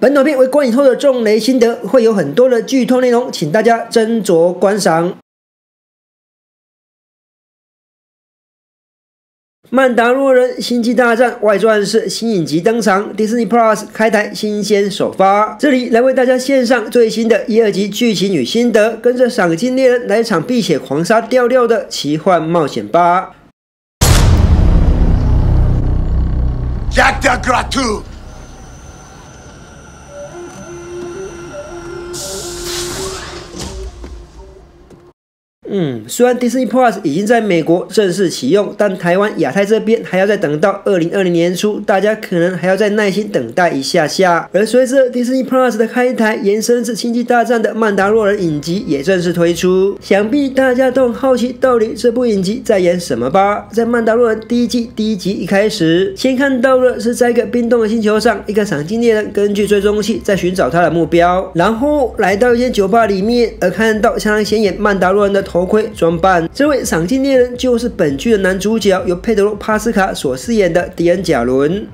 本短片为观影后的重雷心得，会有很多的剧透内容，请大家斟酌观赏。《曼达洛人：星际大战外传》是新影集登场，Disney Plus 开台新鲜首发。这里来为大家献上最新的一、二集剧情与心得，跟着赏金猎人来一场碧血狂杀调调的奇幻冒险吧。Jack the Gratu! 嗯，虽然 Disney Plus 已经在美国正式启用，但台湾亚太这边还要再等到二零二零年初，大家可能还要再耐心等待一下下。而随着 Disney Plus 的开台，延伸至星际大战的曼达洛人影集也正式推出，想必大家都很好奇，到底这部影集在演什么吧？在曼达洛人第一季第一集一开始，先看到的是在一个冰冻的星球上，一个赏金猎人根据追踪器在寻找他的目标，然后来到一间酒吧里面，而看到相当显眼曼达洛人的头。头盔装扮，这位赏金猎人就是本剧的男主角，由佩德罗·帕斯卡所饰演的迪恩·贾伦。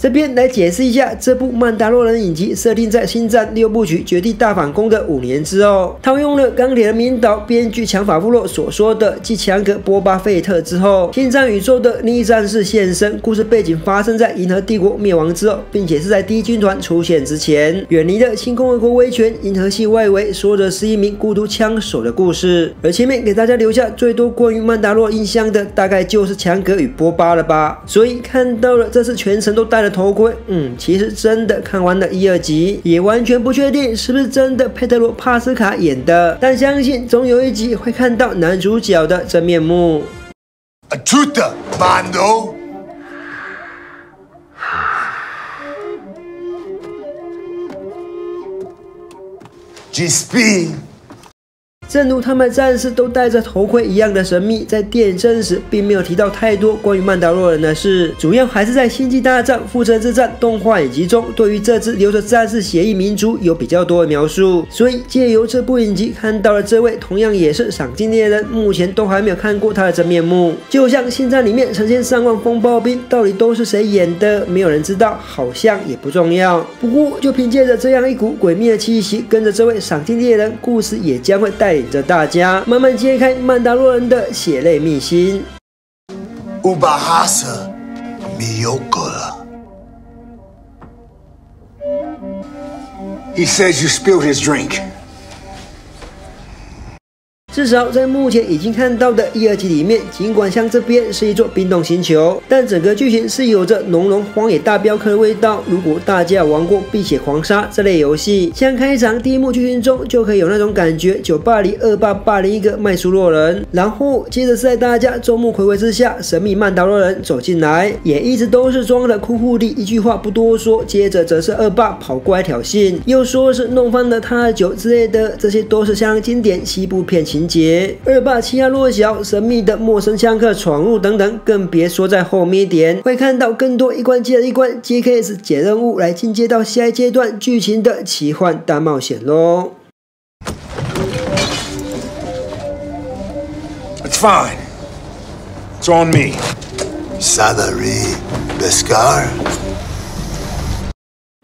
这边来解释一下，这部《曼达洛人》影集设定在《星战六部曲：绝地大反攻》的五年之后，套用了钢铁人名导编剧强法布洛所说的，继强格波巴费特之后，星战宇宙的逆战士现身。故事背景发生在银河帝国灭亡之后，并且是在第一军团出现之前，远离了星空王国威权。银河系外围说的是一名孤独枪手的故事。而前面给大家留下最多关于曼达洛印象的，大概就是强格与波巴了吧。所以看到了这次全程都带了。头盔，嗯，其实真的看完了一二集，也完全不确定是不是真的佩德罗·帕斯卡演的，但相信总有一集会看到男主角的真面目。A truth, Mando. GSP. 正如他们战士都戴着头盔一样的神秘，在电影真实并没有提到太多关于曼达洛人的事，主要还是在《星际大战：复仇之战》动画影集中，对于这支留着战士血裔民族有比较多的描述。所以借由这部影集看到了这位同样也是赏金猎人，目前都还没有看过他的真面目。就像《星战》里面成千上万风暴兵到底都是谁演的，没有人知道，好像也不重要。不过就凭借着这样一股诡秘的气息，跟着这位赏金猎人，故事也将会带。领着大家慢慢揭开曼达洛人的血泪秘辛。Ubahasa Miyokola. He says you spilled his drink. 至少在目前已经看到的一二集里面，尽管像这边是一座冰冻星球，但整个剧情是有着浓浓荒野大镖客的味道。如果大家玩过《碧血狂杀》这类游戏，像开场第一幕剧情中就可以有那种感觉：酒吧里恶霸霸凌一个麦苏洛人，然后接着是在大家众目睽睽之下，神秘曼达洛人走进来，也一直都是装的酷酷的，一句话不多说。接着则是恶霸跑过来挑衅，又说是弄翻了他的酒之类的，这些都是相经典西部片情。节二霸欺压弱小，神秘的陌生枪客闯入等等，更别说在后面一点会看到更多一关接着一关接 case 解任务来进阶到下一阶段剧情的奇幻大冒险喽。It's fine. It's on me. Salary, Beskar.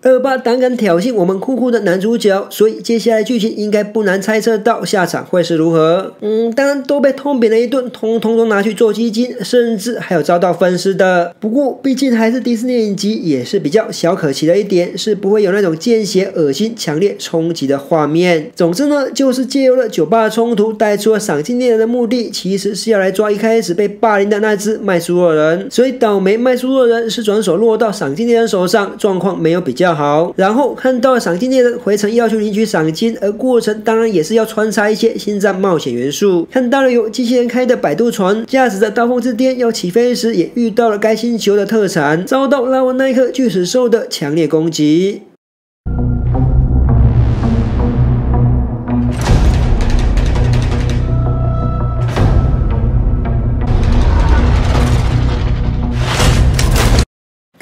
恶霸胆敢挑衅我们酷酷的男主角，所以接下来剧情应该不难猜测到下场会是如何。嗯，当然都被痛扁了一顿，通通都拿去做基金，甚至还有遭到分尸的。不过毕竟还是迪士尼影集，也是比较小可惜的一点，是不会有那种见血、恶心、强烈冲击的画面。总之呢，就是借由了酒吧冲突，带出了赏金猎人的目的，其实是要来抓一开始被霸凌的那只卖猪肉人。所以倒霉卖猪肉人是转手落到赏金猎人手上，状况没有比较。好，然后看到赏金猎人回城要求领取赏金，而过程当然也是要穿插一些心脏冒险元素。看到了有机器人开的摆渡船，驾驶着刀锋之巅要起飞时，也遇到了该星球的特产，遭到拉文奈克巨齿兽的强烈攻击。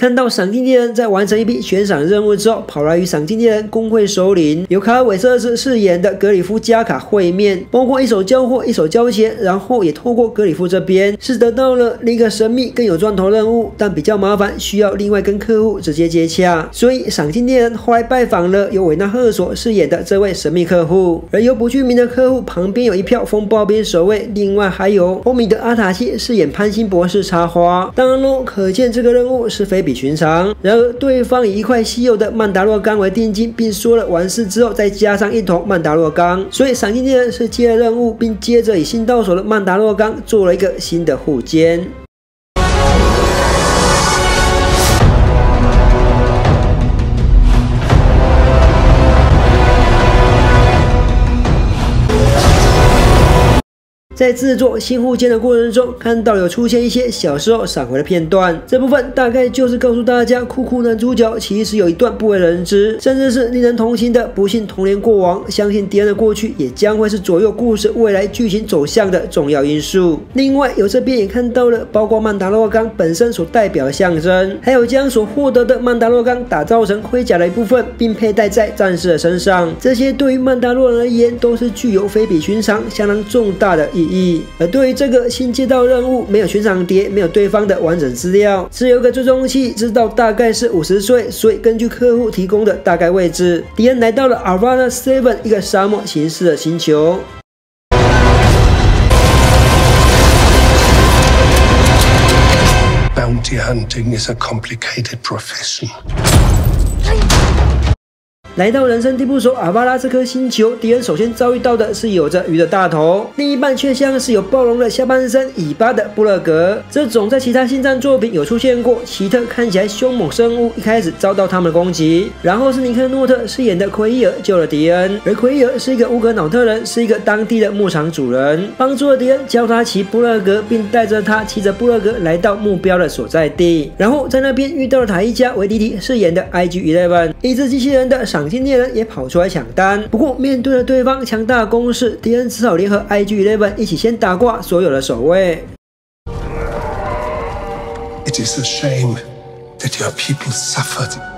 看到赏金猎人在完成一笔悬赏任务之后，跑来与赏金猎人工会首领由卡尔韦瑟斯饰演的格里夫加卡会面，包括一手交货，一手交钱，然后也透过格里夫这边是得到了另一个神秘更有赚头任务，但比较麻烦，需要另外跟客户直接接洽。所以赏金猎人后来拜访了由维纳赫索饰演的这位神秘客户，而由不具名的客户旁边有一票风暴兵守卫，另外还有欧米德阿塔西饰演潘辛博士插花。当然喽，可见这个任务是非比寻常。然而对方以一块稀有的曼达洛钢为定金，并说了完事之后再加上一桶曼达洛钢，所以赏金猎人是接了任务，并接着以新到手的曼达洛钢做了一个新的护肩。在制作新护肩的过程中，看到有出现一些小时候闪回的片段，这部分大概就是告诉大家，酷酷男主角其实有一段不为人知，甚至是令人同情的不幸童年过往。相信敌人的过去也将会是左右故事未来剧情走向的重要因素。另外，有这边也看到了，包括曼达洛钢本身所代表的象征，还有将所获得的曼达洛钢打造成盔甲的一部分，并佩戴在战士的身上。这些对于曼达洛人而言，都是具有非比寻常、相当重大的意义。而对于这个新接到任务，没有悬赏碟，没有对方的完整资料，只有个追踪器，知道大概是五十岁，所以根据客户提供的大概位置，敌人来到了 Arvana Seven 一个沙漠形式的星球。来到人生地不熟阿巴拉这颗星球，敌人首先遭遇到的是有着鱼的大头，另一半却像是有暴龙的下半身尾巴的布勒格。这种在其他星战作品有出现过奇特看起来凶猛生物，一开始遭到他们的攻击，然后是尼克诺特饰演的奎尔救了迪恩，而奎尔是一个乌格瑙特人，是一个当地的牧场主人，帮助了迪恩教他骑布勒格，并带着他骑着布勒格来到目标的所在地，然后在那边遇到了塔伊加维迪迪饰演的 IG Eleven，一只机器人的赏。赏金猎人也跑出来抢单，不过面对了对方强大的攻势，敌人只好联合 IG Eleven 一起先打挂所有的守卫。It is a shame that your people suffered.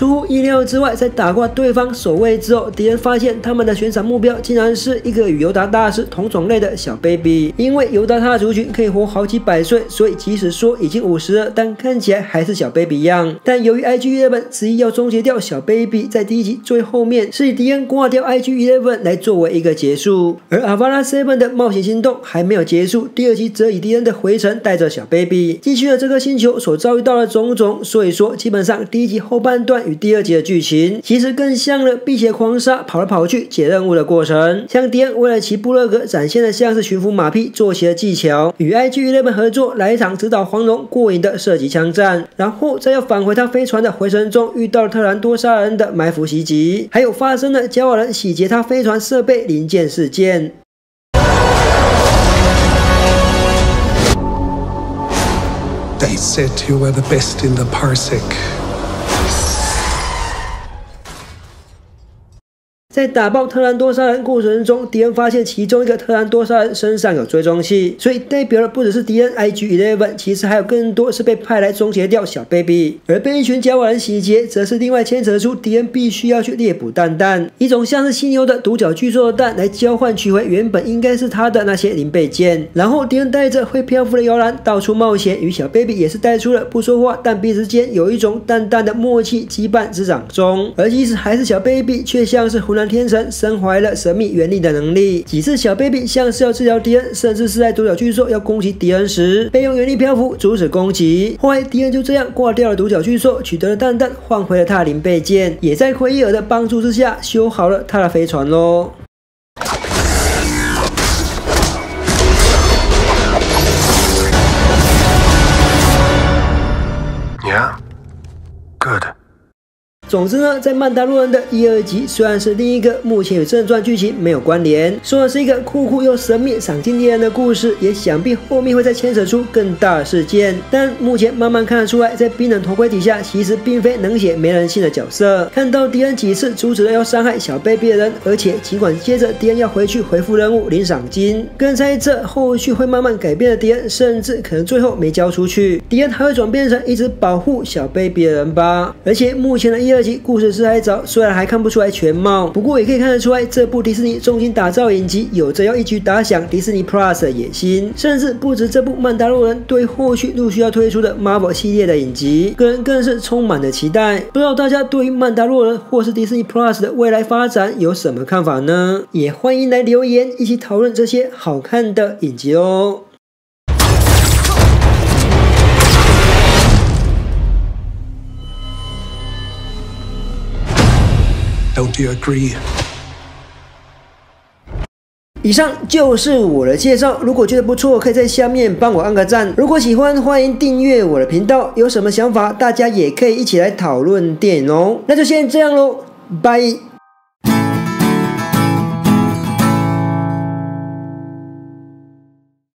出乎意料之外，在打挂对方守卫之后，敌人发现他们的悬赏目标竟然是一个与尤达大师同种类的小 baby。因为尤达他的族群可以活好几百岁，所以即使说已经五十了，但看起来还是小 baby 样。但由于 IG Eleven 执意要终结掉小 baby，在第一集最后面是以敌人挂掉 IG Eleven 来作为一个结束。而 Avara Seven 的冒险行动还没有结束，第二集则以敌人的回程带着小 baby 继续了这颗星球所遭遇到的种种。所以说，基本上第一集后半段。与第二集的剧情其实更像了辟邪狂杀跑来跑去解任务的过程，像迪恩为了骑布洛格展现的像是驯服马匹坐骑的技巧，与 IG Eleven 合作来一场指导黄蓉过瘾的射击枪战，然后在要返回他飞船的回程中遇到了特兰多杀人的埋伏袭击，还有发生了交往人洗劫他飞船设备零件事件。They said you were the best in the parsec. 在打爆特兰多杀人过程中，敌人发现其中一个特兰多杀人身上有追踪器，所以代表的不只是敌人 IG Eleven，其实还有更多是被派来终结掉小 baby。而被一群甲瓦人洗劫，则是另外牵扯出敌人必须要去猎捕蛋蛋，一种像是犀牛的独角巨兽的蛋，来交换取回原本应该是他的那些零配件。然后敌人带着会漂浮的摇篮到处冒险，与小 baby 也是带出了不说话，但彼此间有一种淡淡的默契羁绊之掌中。而即使还是小 baby，却像是湖南。天神身怀了神秘原力的能力，几次小 baby 像是要治疗敌人，甚至是在独角巨兽要攻击敌人时，被用原力漂浮阻止攻击。后来敌人就这样挂掉了独角巨兽，取得了蛋蛋，换回了他的零备件，也在奎伊尔的帮助之下修好了他的飞船喽。总之呢，在《曼达洛人》的一、二集虽然是另一个目前与正传剧情没有关联，说的是一个酷酷又神秘、赏金猎人的故事，也想必后面会再牵扯出更大的事件。但目前慢慢看得出来，在冰冷头盔底下，其实并非冷血没人性的角色。看到敌人几次阻止了要伤害小 baby 的人，而且尽管接着敌人要回去回复任务领赏金，更猜测后续会慢慢改变的敌人，甚至可能最后没交出去，敌人还会转变成一直保护小 baby 的人吧。而且目前的一二、二集故事是还早，虽然还看不出来全貌，不过也可以看得出来，这部迪士尼重金打造影集有着要一举打响迪士尼 Plus 的野心，甚至不止这部《曼达洛人》，对后续陆续要推出的 Marvel 系列的影集，个人更是充满了期待。不知道大家对于《曼达洛人》或是迪士尼 Plus 的未来发展有什么看法呢？也欢迎来留言一起讨论这些好看的影集哦。Don't you agree? 以上就是我的介绍，如果觉得不错，可以在下面帮我按个赞。如果喜欢，欢迎订阅我的频道。有什么想法，大家也可以一起来讨论电影哦。那就先这样喽，拜。